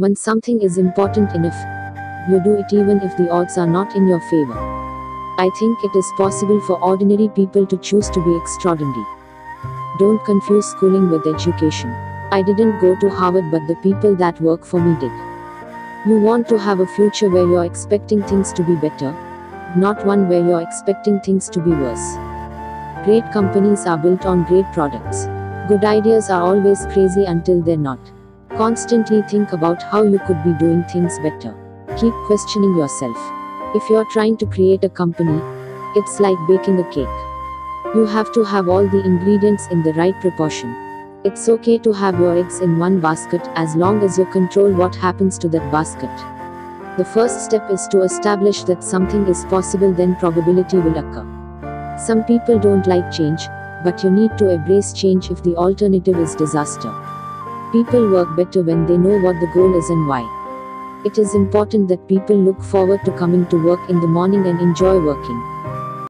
When something is important enough, you do it even if the odds are not in your favor. I think it is possible for ordinary people to choose to be extraordinary. Don't confuse schooling with education. I didn't go to Harvard, but the people that work for me did. You want to have a future where you're expecting things to be better, not one where you're expecting things to be worse. Great companies are built on great products. Good ideas are always crazy until they're not. Constantly think about how you could be doing things better. Keep questioning yourself. If you're trying to create a company, it's like baking a cake. You have to have all the ingredients in the right proportion. It's okay to have your eggs in one basket as long as you control what happens to that basket. The first step is to establish that something is possible, then probability will occur. Some people don't like change, but you need to embrace change if the alternative is disaster. People work better when they know what the goal is and why. It is important that people look forward to coming to work in the morning and enjoy working.